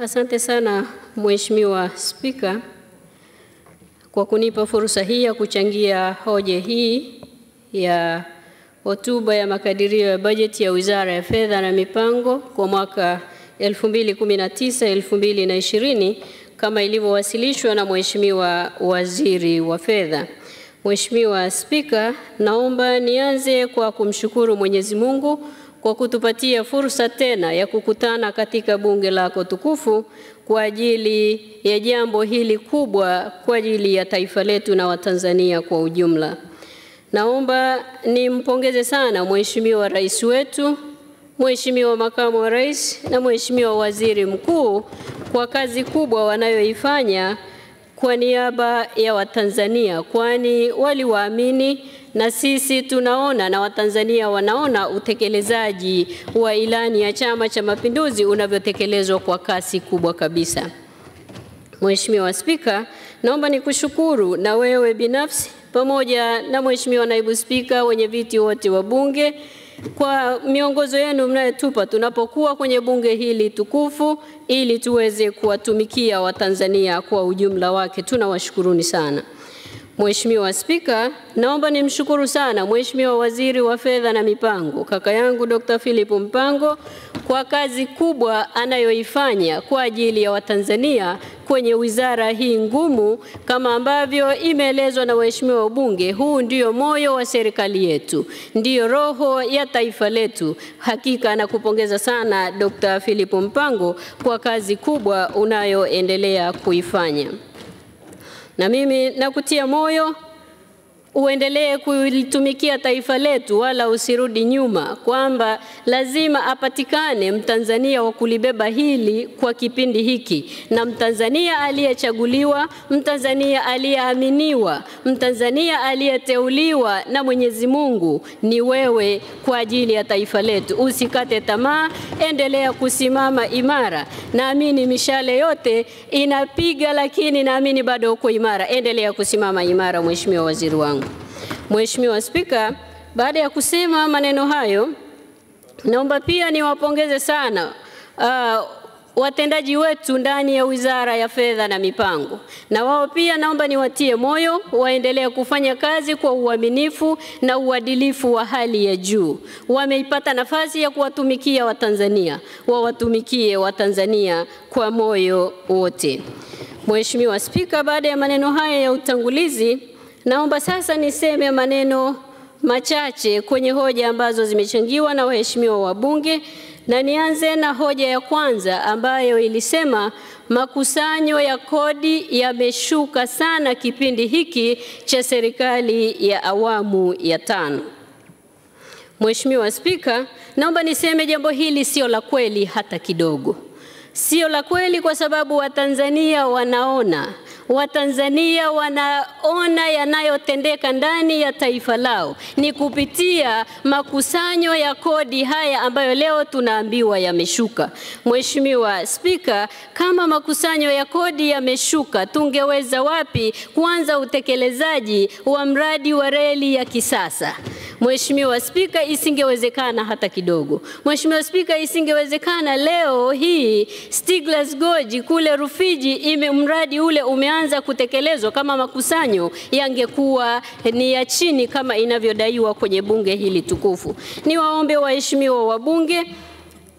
Asante sana Mheshimiwa Spika kwa kunipa fursa hii ya kuchangia hoja hii ya hotuba ya makadirio ya bajeti ya Wizara ya Fedha na Mipango kwa mwaka 2019-2020 kama ilivyowasilishwa na Mheshimiwa Waziri wa Fedha. Mheshimiwa Spika, naomba nianze kwa kumshukuru Mwenyezi Mungu kwa kutupatia fursa tena ya kukutana katika bunge lako tukufu kwa ajili ya jambo hili kubwa kwa ajili ya taifa letu na Watanzania kwa ujumla. Naomba nimpongeze sana Mheshimiwa Rais wetu, Mheshimiwa Makamu wa Rais na Mheshimiwa Waziri Mkuu kwa kazi kubwa wanayoifanya kwa niaba ya Watanzania, kwani waliwaamini na sisi tunaona na Watanzania wanaona utekelezaji wa ilani ya Chama cha Mapinduzi unavyotekelezwa kwa kasi kubwa kabisa. Mheshimiwa Spika, naomba nikushukuru na wewe binafsi pamoja na Mheshimiwa Naibu Spika, wenye viti wote wa Bunge kwa miongozo yenu mnayotupa tunapokuwa kwenye bunge hili tukufu ili tuweze kuwatumikia Watanzania kwa ujumla wake. Tunawashukuruni sana. Mheshimiwa Spika, naomba nimshukuru sana Mheshimiwa Waziri wa Fedha na Mipango, kaka yangu Dr. Philip Mpango kwa kazi kubwa anayoifanya kwa ajili ya Watanzania kwenye wizara hii ngumu, kama ambavyo imeelezwa na waheshimiwa wabunge. Huu ndio moyo wa serikali yetu, ndiyo roho ya taifa letu. Hakika nakupongeza sana Dr. Philip Mpango kwa kazi kubwa unayoendelea kuifanya na mimi nakutia moyo uendelee kulitumikia taifa letu, wala usirudi nyuma, kwamba lazima apatikane Mtanzania wa kulibeba hili kwa kipindi hiki, na Mtanzania aliyechaguliwa, Mtanzania aliyeaminiwa, Mtanzania aliyeteuliwa na Mwenyezi Mungu ni wewe kwa ajili ya taifa letu. Usikate tamaa, endelea kusimama imara. Naamini mishale yote inapiga, lakini naamini bado uko imara. Endelea kusimama imara, Mheshimiwa Waziri wangu. Mheshimiwa Spika, baada ya kusema maneno hayo, naomba pia niwapongeze sana uh, watendaji wetu ndani ya Wizara ya Fedha na Mipango, na wao pia naomba niwatie moyo waendelee kufanya kazi kwa uaminifu na uadilifu wa hali ya juu. Wameipata nafasi ya kuwatumikia Watanzania, wawatumikie Watanzania kwa moyo wote. Mheshimiwa Spika, baada ya maneno haya ya utangulizi, naomba sasa niseme maneno machache kwenye hoja ambazo zimechangiwa na waheshimiwa wabunge na nianze na hoja ya kwanza ambayo ilisema makusanyo ya kodi yameshuka sana kipindi hiki cha serikali ya awamu ya tano. Mheshimiwa Spika, naomba niseme jambo hili sio la kweli hata kidogo. Sio la kweli kwa sababu Watanzania wanaona Watanzania wanaona yanayotendeka ndani ya taifa lao ni kupitia makusanyo ya kodi haya ambayo leo tunaambiwa yameshuka. Mheshimiwa Spika, kama makusanyo ya kodi yameshuka, tungeweza wapi kuanza utekelezaji wa mradi wa reli ya kisasa? Mheshimiwa Spika, isingewezekana hata kidogo. Mheshimiwa Spika, isingewezekana leo hii Stiglas Gorge kule Rufiji ime mradi ule umeanza kutekelezwa kama makusanyo yangekuwa ni ya chini kama inavyodaiwa kwenye bunge hili tukufu. Niwaombe waheshimiwa wabunge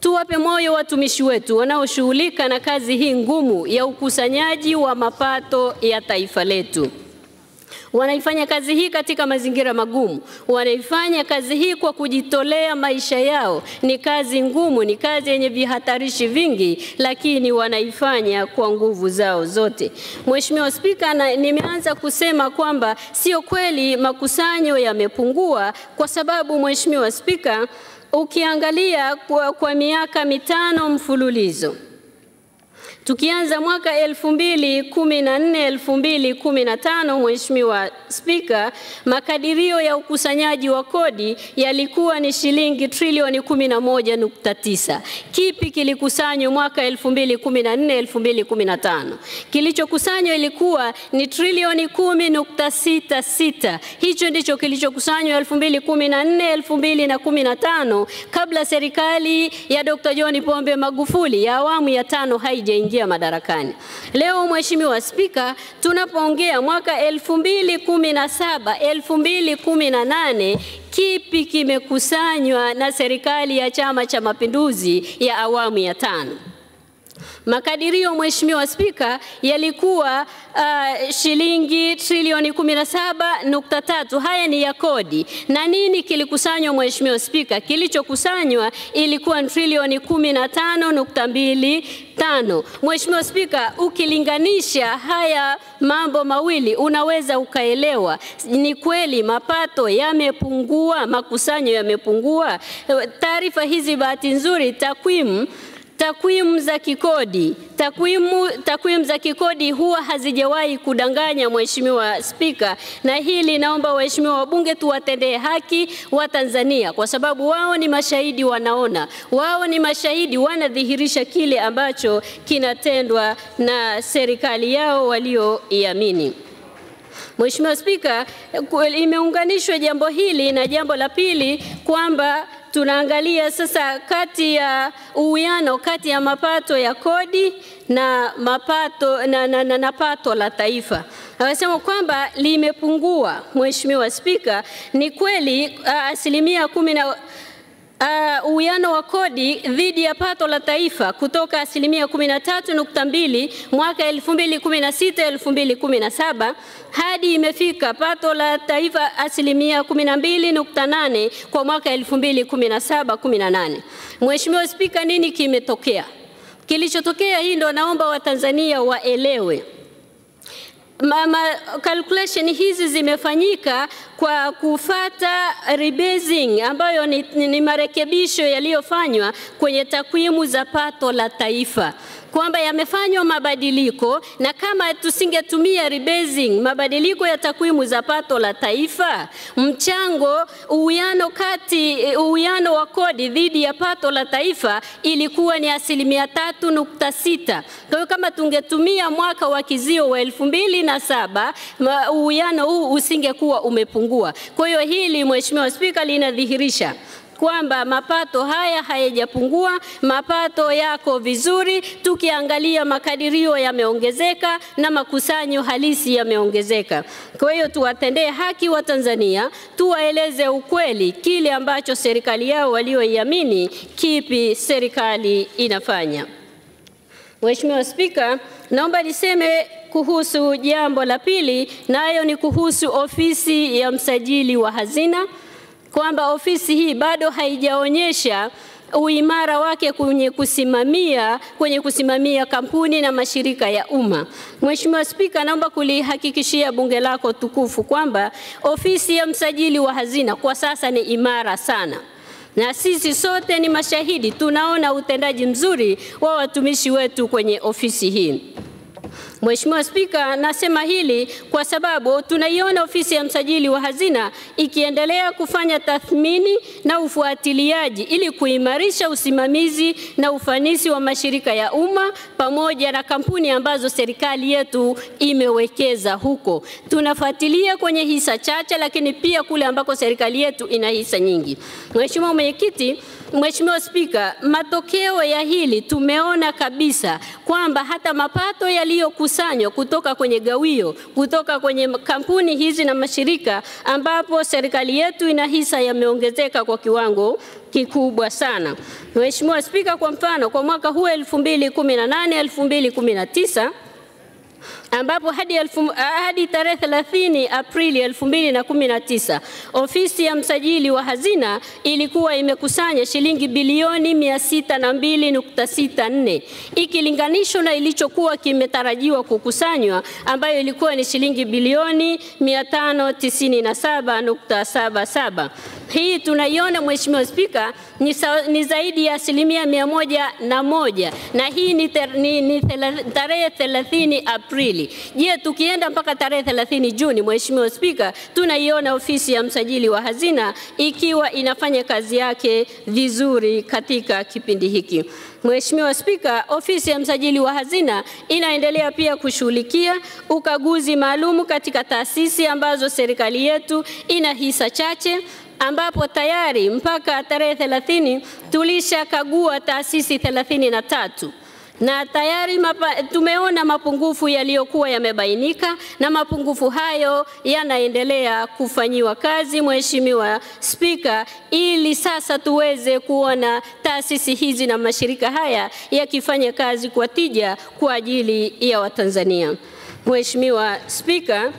tuwape moyo watumishi wetu wanaoshughulika na kazi hii ngumu ya ukusanyaji wa mapato ya taifa letu. Wanaifanya kazi hii katika mazingira magumu, wanaifanya kazi hii kwa kujitolea maisha yao. Ni kazi ngumu, ni kazi yenye vihatarishi vingi, lakini wanaifanya kwa nguvu zao zote. Mheshimiwa Spika, na nimeanza kusema kwamba sio kweli makusanyo yamepungua, kwa sababu Mheshimiwa Spika, ukiangalia kwa, kwa miaka mitano mfululizo Tukianza mwaka 2014 2015, Mheshimiwa Spika, makadirio ya ukusanyaji wa kodi yalikuwa ni shilingi trilioni 11.9. Kipi kilikusanywa mwaka 2014 2015? Kilichokusanywa ilikuwa ni trilioni 10.66. Hicho ndicho kilichokusanywa 2014 2015 kabla serikali ya Dr. John Pombe Magufuli ya awamu ya tano haijaingia tuliingia madarakani. Leo Mheshimiwa Spika, tunapoongea mwaka 2017 2018 kipi kimekusanywa na serikali ya Chama cha Mapinduzi ya awamu ya tano? Makadirio Mheshimiwa Spika yalikuwa uh, shilingi trilioni 17.3. Haya ni ya kodi. Na nini kilikusanywa Mheshimiwa Spika? Kilichokusanywa ilikuwa trilioni 15.25. Mheshimiwa Spika, ukilinganisha haya mambo mawili unaweza ukaelewa ni kweli mapato yamepungua, makusanyo yamepungua. Taarifa hizi bahati nzuri takwimu takwimu za kikodi. Takwimu takwimu za kikodi huwa hazijawahi kudanganya Mheshimiwa Spika, na hili naomba waheshimiwa wabunge tuwatendee haki wa Tanzania, kwa sababu wao ni mashahidi, wanaona, wao ni mashahidi, wanadhihirisha kile ambacho kinatendwa na serikali yao walioiamini. Mheshimiwa Spika, imeunganishwa jambo hili na jambo la pili kwamba tunaangalia sasa kati ya uwiano kati ya mapato ya kodi na mapato na, na, na, na pato la taifa. Anasema kwamba limepungua. Mheshimiwa Spika, ni kweli asilimia kumi na Uh, uwiano wa kodi dhidi ya pato la taifa kutoka asilimia 13.2 mwaka 2016 2017 hadi imefika pato la taifa asilimia 12.8 kwa mwaka 2017 18. Mheshimiwa Spika, nini kimetokea? Kilichotokea hii ndo naomba Watanzania waelewe. Mama, calculation hizi zimefanyika kwa kufata rebasing ambayo ni, ni ni marekebisho yaliyofanywa kwenye takwimu za pato la taifa kwamba yamefanywa mabadiliko, na kama tusingetumia rebasing, mabadiliko ya takwimu za pato la taifa, mchango uwiano kati uwiano wa kodi dhidi ya pato la taifa ilikuwa ni asilimia tatu nukta sita. Kwa hiyo kama tungetumia mwaka wa kizio wa elfu mbili na saba uwiano huu usingekuwa umepungua. Kwa hiyo hili Mheshimiwa Spika linadhihirisha kwamba mapato haya hayajapungua, mapato yako vizuri. Tukiangalia makadirio yameongezeka na makusanyo halisi yameongezeka. Kwa hiyo tuwatendee haki wa Tanzania, tuwaeleze ukweli kile ambacho serikali yao walioiamini, kipi serikali inafanya. Mheshimiwa Spika, naomba niseme kuhusu jambo la pili, nayo ni kuhusu ofisi ya msajili wa hazina kwamba ofisi hii bado haijaonyesha uimara wake kwenye kusimamia kwenye kusimamia kampuni na mashirika ya umma. Mheshimiwa Spika, naomba kulihakikishia bunge lako tukufu kwamba ofisi ya msajili wa hazina kwa sasa ni imara sana na sisi sote ni mashahidi, tunaona utendaji mzuri wa watumishi wetu kwenye ofisi hii. Mheshimiwa Spika, nasema hili kwa sababu tunaiona ofisi ya msajili wa hazina ikiendelea kufanya tathmini na ufuatiliaji ili kuimarisha usimamizi na ufanisi wa mashirika ya umma pamoja na kampuni ambazo serikali yetu imewekeza huko. Tunafuatilia kwenye hisa chache, lakini pia kule ambako serikali yetu ina hisa nyingi. Mheshimiwa Mwenyekiti, Mheshimiwa Spika, matokeo ya hili tumeona kabisa kwamba hata mapato yaliyokusanywa kutoka kwenye gawio, kutoka kwenye kampuni hizi na mashirika ambapo serikali yetu ina hisa yameongezeka kwa kiwango kikubwa sana. Mheshimiwa Spika, kwa mfano kwa mwaka huu 2018 2019 ambapo hadi, elfu, hadi tarehe 30 Aprili 2019 ofisi ya msajili wa hazina ilikuwa imekusanya shilingi bilioni 602.64 ikilinganishwa na ilichokuwa kimetarajiwa kukusanywa ambayo ilikuwa ni shilingi bilioni 597.77. Hii tunaiona Mheshimiwa Spika ni, ni zaidi ya asilimia mia moja na moja na hii ni, ter, ni, ni tarehe 30 Aprili. Je, tukienda mpaka tarehe 30 Juni, Mheshimiwa Spika, tunaiona ofisi ya msajili wa hazina ikiwa inafanya kazi yake vizuri katika kipindi hiki. Mheshimiwa Spika, ofisi ya msajili wa hazina inaendelea pia kushughulikia ukaguzi maalum katika taasisi ambazo serikali yetu ina hisa chache ambapo tayari mpaka tarehe 30 tulishakagua taasisi 33 na tayari mapa, tumeona mapungufu yaliyokuwa yamebainika na mapungufu hayo yanaendelea kufanyiwa kazi, Mheshimiwa Spika, ili sasa tuweze kuona taasisi hizi na mashirika haya yakifanya kazi kwa tija kwa ajili ya Watanzania. Mheshimiwa Spika,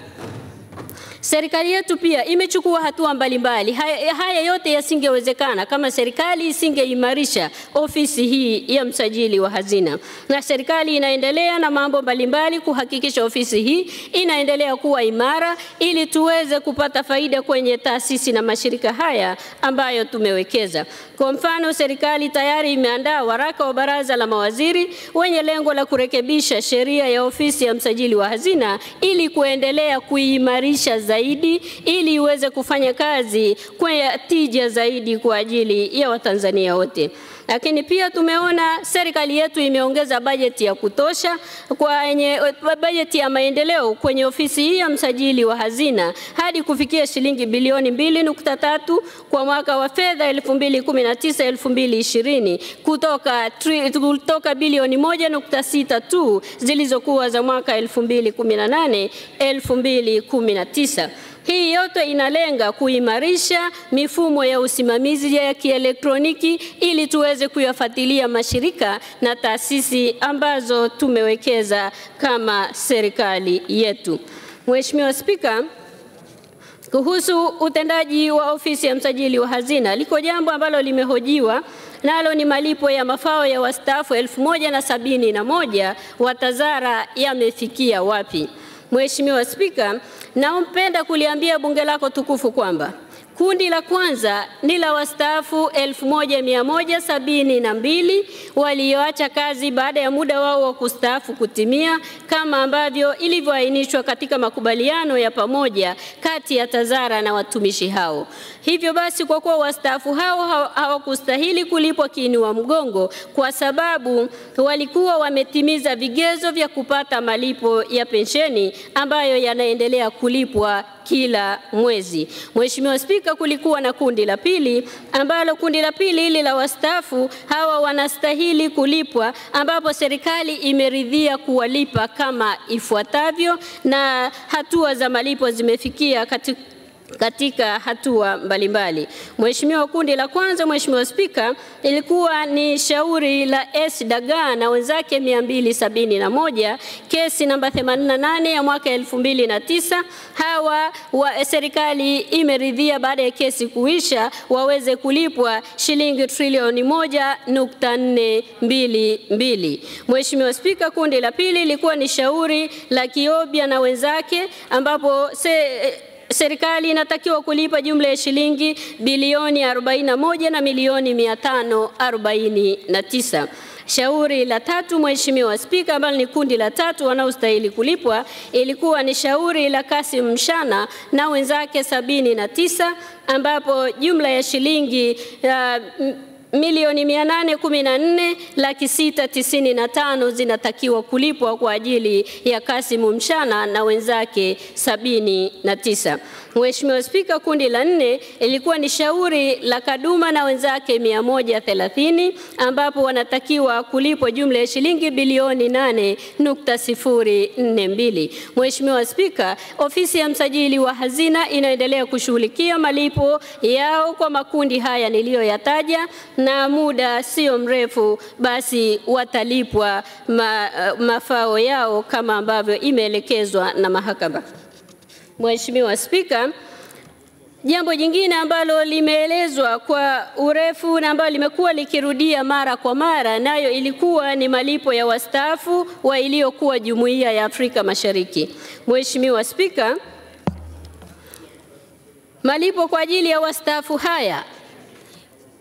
Serikali yetu pia imechukua hatua mbalimbali. Haya, haya yote yasingewezekana kama serikali isingeimarisha ofisi hii ya msajili wa hazina, na serikali inaendelea na mambo mbalimbali kuhakikisha ofisi hii inaendelea kuwa imara ili tuweze kupata faida kwenye taasisi na mashirika haya ambayo tumewekeza. Kwa mfano, serikali tayari imeandaa waraka wa baraza la mawaziri wenye lengo la kurekebisha sheria ya ofisi ya msajili wa hazina ili kuendelea kuimarisha zaidi ili iweze kufanya kazi kwa tija zaidi kwa ajili ya Watanzania wote. Lakini pia tumeona serikali yetu imeongeza bajeti ya kutosha kwenye bajeti ya maendeleo kwenye ofisi hii ya msajili wa hazina hadi kufikia shilingi bilioni mbili nukta tatu kwa mwaka wa fedha 2019 2020 kutoka, tri, kutoka bilioni moja nukta sita tu zilizokuwa za mwaka 2018 2019. Hii yote inalenga kuimarisha mifumo ya usimamizi ya kielektroniki ili tuweze kuyafuatilia mashirika na taasisi ambazo tumewekeza kama serikali yetu. Mheshimiwa Spika, kuhusu utendaji wa ofisi ya msajili wa hazina, liko jambo ambalo limehojiwa nalo ni malipo ya mafao ya wastaafu elfu moja na sabini na moja wa TAZARA yamefikia wapi? Mheshimiwa Spika, nampenda kuliambia bunge lako tukufu kwamba kundi la kwanza ni la wastaafu 1172 walioacha kazi baada ya muda wao wa kustaafu kutimia kama ambavyo ilivyoainishwa katika makubaliano ya pamoja kati ya TAZARA na watumishi hao. Hivyo basi, kwa kuwa wastaafu hao hawakustahili kulipwa kiinua mgongo kwa sababu walikuwa wametimiza vigezo vya kupata malipo ya pensheni ambayo yanaendelea kulipwa kila mwezi. Mheshimiwa Spika, kulikuwa na kundi la pili ambalo kundi la pili hili la wastaafu hawa wanastahili kulipwa, ambapo serikali imeridhia kuwalipa kama ifuatavyo, na hatua za malipo zimefikia katika katika hatua mbalimbali. Mheshimiwa, kundi la kwanza, Mheshimiwa Spika, ilikuwa ni shauri la S Dagaa na wenzake 271 kesi namba 88 ya mwaka 2009. Hawa wa serikali imeridhia baada ya kesi kuisha waweze kulipwa shilingi trilioni moja nukta nne mbili mbili. Mheshimiwa Spika, kundi la pili ilikuwa ni shauri la Kiobia na wenzake ambapo se, serikali inatakiwa kulipa jumla ya shilingi bilioni 41 na milioni 549. Shauri la tatu, Mheshimiwa Spika, ambalo ni kundi la tatu wanaostahili kulipwa, ilikuwa ni shauri la Kasim Mshana na wenzake sabini na tisa ambapo jumla ya shilingi uh, milioni mia nane kumi na nne laki sita tisini na tano zinatakiwa kulipwa kwa ajili ya Kasimu Mshana na wenzake sabini na tisa. Mheshimiwa Spika, kundi la nne ilikuwa ni shauri la Kaduma na wenzake mia moja thelathini ambapo wanatakiwa kulipwa jumla ya shilingi bilioni nane nukta sifuri nne mbili. Mheshimiwa Spika, ofisi ya msajili wa hazina inaendelea kushughulikia malipo yao kwa makundi haya niliyoyataja na muda sio mrefu basi watalipwa ma, mafao yao kama ambavyo imeelekezwa na mahakama. Mheshimiwa Spika, jambo jingine ambalo limeelezwa kwa urefu na ambalo limekuwa likirudia mara kwa mara, nayo ilikuwa ni malipo ya wastaafu wa iliyokuwa Jumuiya ya Afrika Mashariki. Mheshimiwa Spika, malipo kwa ajili ya wastaafu haya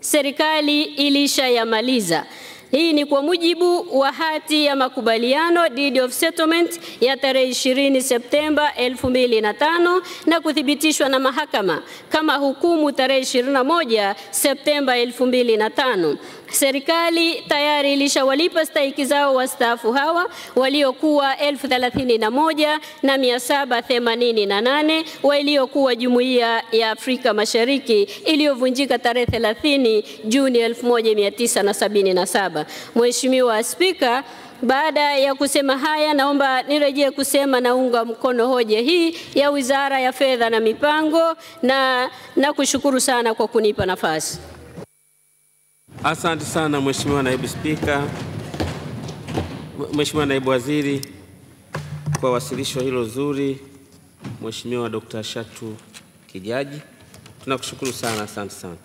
serikali ilishayamaliza. Hii ni kwa mujibu wa hati ya makubaliano deed of settlement ya tarehe 20 Septemba 2005 na kuthibitishwa na mahakama kama hukumu tarehe 21 Septemba 2005. Serikali tayari ilishawalipa stahiki zao wastaafu hawa waliokuwa elfu thelathini na moja na mia saba themanini na nane waliokuwa Jumuiya ya Afrika Mashariki iliyovunjika tarehe 30 Juni 1977. Mheshimiwa Spika, Baada ya kusema haya, naomba nirejee kusema naunga mkono hoja hii ya Wizara ya Fedha na Mipango na nakushukuru sana kwa kunipa nafasi. Asante sana Mheshimiwa Naibu Spika, Mheshimiwa Naibu Waziri kwa wasilisho hilo zuri. Mheshimiwa Dr. Shatu Kijaji, tunakushukuru sana, asante sana.